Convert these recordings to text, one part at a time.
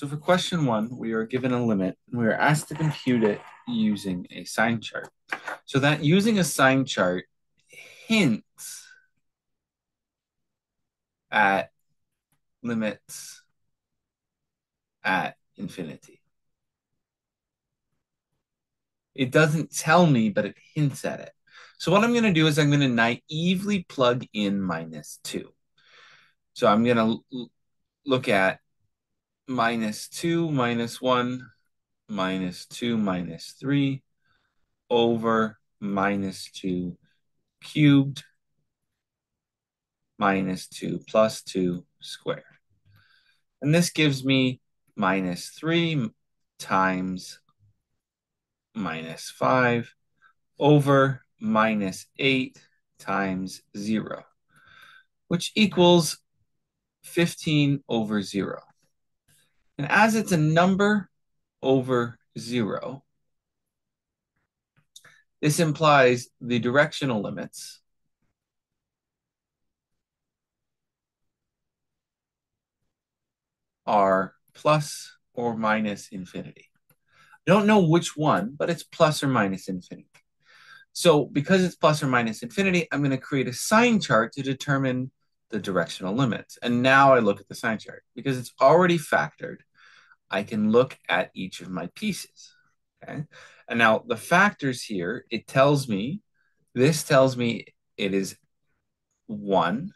So for question one, we are given a limit and we are asked to compute it using a sign chart. So that using a sign chart hints at limits at infinity. It doesn't tell me, but it hints at it. So what I'm going to do is I'm going to naively plug in minus 2. So I'm going to look at minus 2 minus 1 minus 2 minus 3 over minus 2 cubed minus 2 plus 2 squared. And this gives me minus 3 times minus 5 over minus 8 times 0, which equals 15 over 0. And as it's a number over 0, this implies the directional limits are plus or minus infinity. I don't know which one, but it's plus or minus infinity. So because it's plus or minus infinity, I'm going to create a sign chart to determine the directional limits. And now I look at the sign chart. Because it's already factored, I can look at each of my pieces. Okay. And now the factors here, it tells me, this tells me it is one.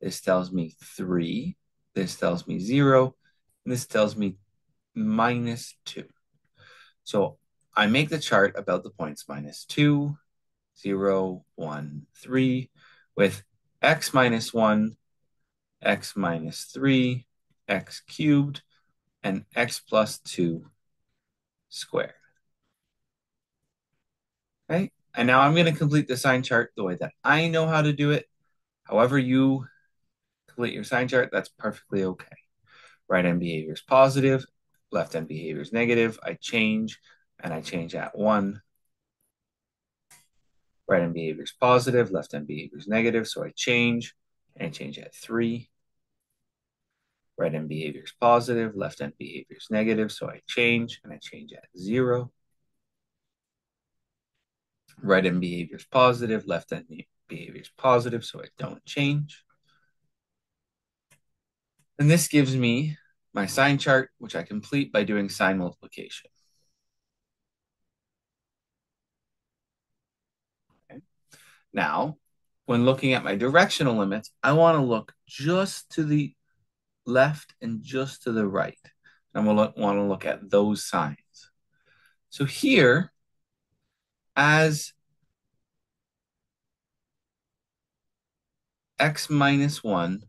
This tells me three. This tells me zero. And this tells me minus two. So I make the chart about the points minus 2, 0, 1, 3, with x minus 1, x minus 3, x cubed, and x plus 2 squared. Okay, and now I'm going to complete the sign chart the way that I know how to do it. However you complete your sign chart, that's perfectly okay. Right end behavior is positive, left end behavior is negative. I change and I change at one. Right end behavior is positive, left end behavior is negative, so I change and I change at three. Right end behavior is positive, left end behavior is negative, so I change and I change at zero. Right end behavior is positive, left end behavior is positive, so I don't change. And this gives me my sign chart, which I complete by doing sign multiplication. Now, when looking at my directional limits, I want to look just to the left and just to the right. And we'll want to look at those signs. So here, as x minus 1,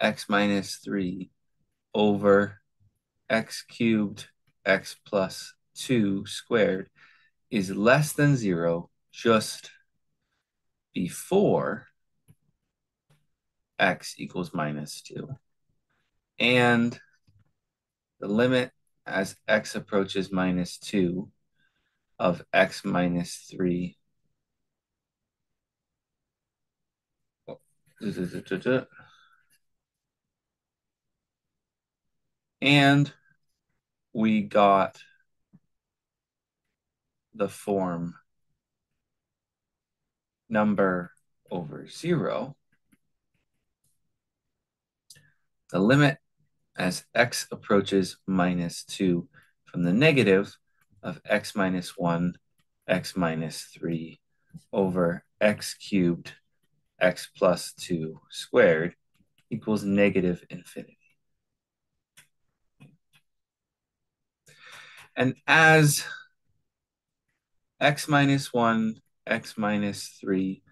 x minus 3 over x cubed, x plus 2 squared is less than 0 just before x equals minus 2. And the limit as x approaches minus 2 of x minus 3 and we got the form number over 0, the limit as x approaches minus 2 from the negative of x minus 1, x minus 3 over x cubed, x plus 2 squared equals negative infinity. And as x minus 1 x minus 3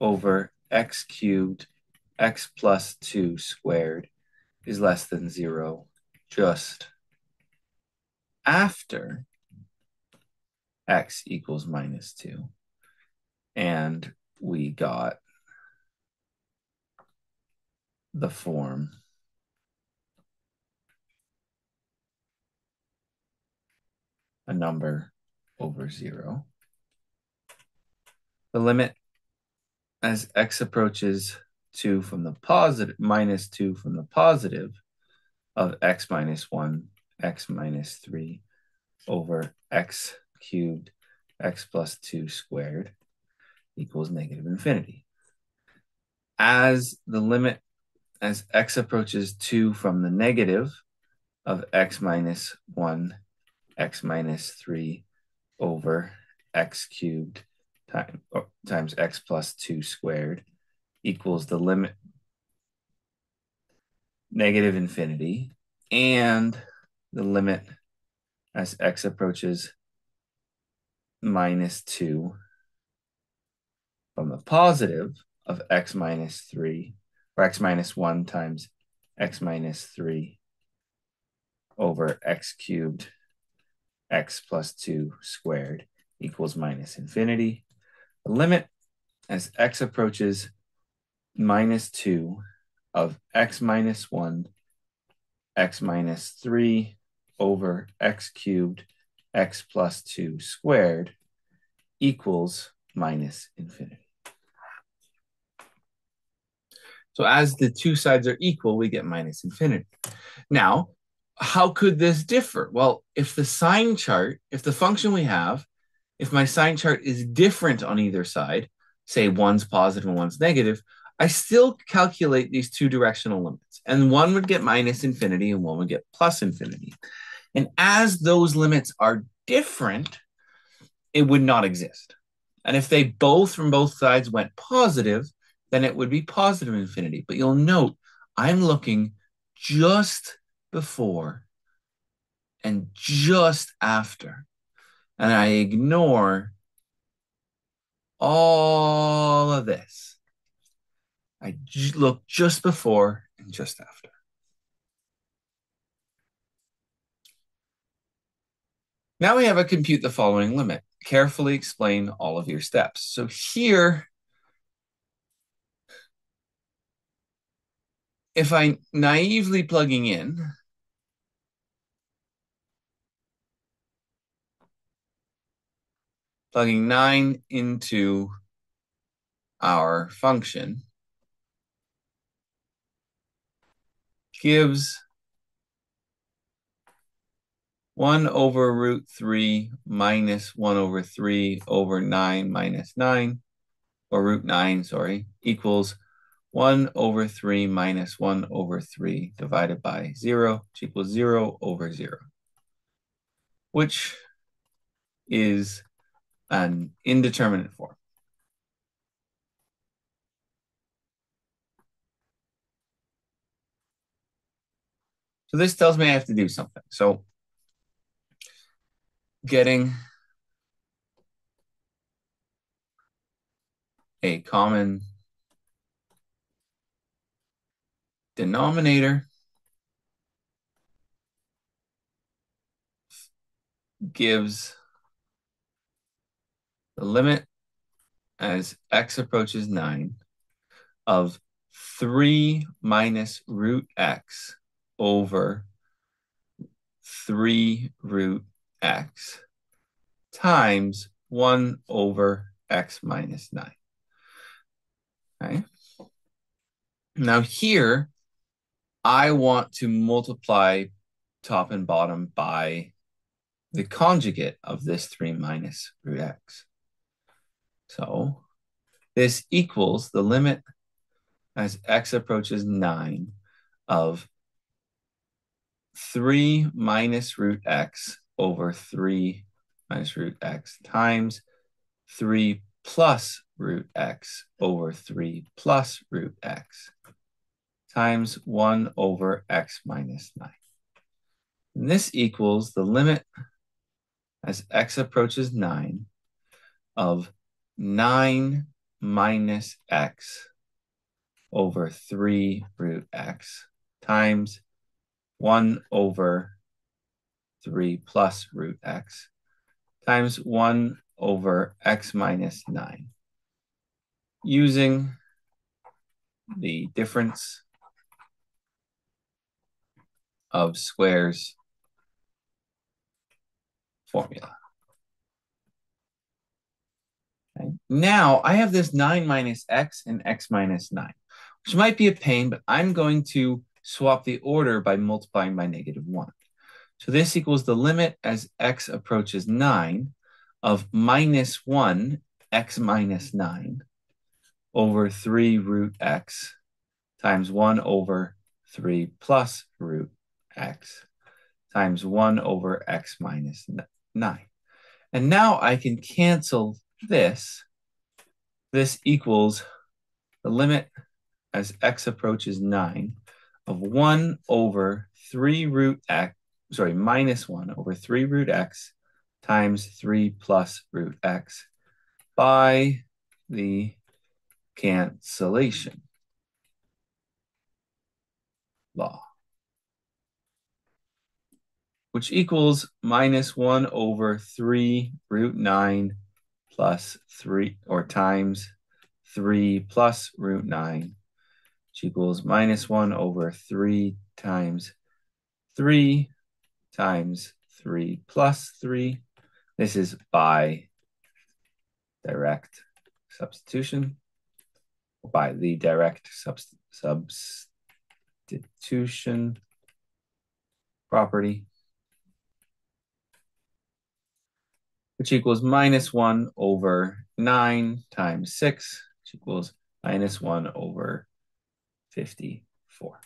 over x cubed x plus 2 squared is less than 0 just after x equals minus 2. And we got the form a number over 0 the limit as x approaches 2 from the positive, minus 2 from the positive of x minus 1, x minus 3 over x cubed, x plus 2 squared equals negative infinity. As the limit, as x approaches 2 from the negative of x minus 1, x minus 3 over x cubed time, times x plus 2 squared equals the limit negative infinity and the limit as x approaches minus 2 from the positive of x minus 3 or x minus 1 times x minus 3 over x cubed x plus 2 squared equals minus infinity. The limit as x approaches minus 2 of x minus 1, x minus 3 over x cubed, x plus 2 squared equals minus infinity. So as the two sides are equal, we get minus infinity. Now, how could this differ? Well, if the sign chart, if the function we have, if my sign chart is different on either side, say one's positive and one's negative, I still calculate these two directional limits. And one would get minus infinity and one would get plus infinity. And as those limits are different, it would not exist. And if they both from both sides went positive, then it would be positive infinity. But you'll note I'm looking just before and just after. And I ignore all of this. I look just before and just after. Now we have a compute the following limit. Carefully explain all of your steps. So here, if I naively plugging in, plugging 9 into our function, gives 1 over root 3 minus 1 over 3 over 9 minus 9, or root 9, sorry, equals 1 over 3 minus 1 over 3 divided by 0, which equals 0 over 0, which is an indeterminate form. So this tells me I have to do something. So getting a common denominator gives the limit as x approaches 9 of 3 minus root x over 3 root x times 1 over x minus 9. Okay. Now here, I want to multiply top and bottom by the conjugate of this 3 minus root x. So this equals the limit as x approaches 9 of 3 minus root x over 3 minus root x times 3 plus root x over 3 plus root x times 1 over x minus 9. And this equals the limit as x approaches 9 of 9 minus x over 3 root x times 1 over 3 plus root x times 1 over x minus 9 using the difference of squares formula. Okay. Now I have this 9 minus x and x minus 9, which might be a pain, but I'm going to swap the order by multiplying by negative 1. So this equals the limit as x approaches 9 of minus 1 x minus 9 over 3 root x times 1 over 3 plus root x times 1 over x minus 9. And now I can cancel this. This equals the limit as x approaches 9 of 1 over 3 root x, sorry, minus 1 over 3 root x times 3 plus root x by the cancellation law, which equals minus 1 over 3 root 9 plus 3, or times 3 plus root 9, which equals minus 1 over 3 times 3 times 3 plus 3. This is by direct substitution, by the direct subst substitution property, which equals minus 1 over 9 times 6, which equals minus 1 over 54.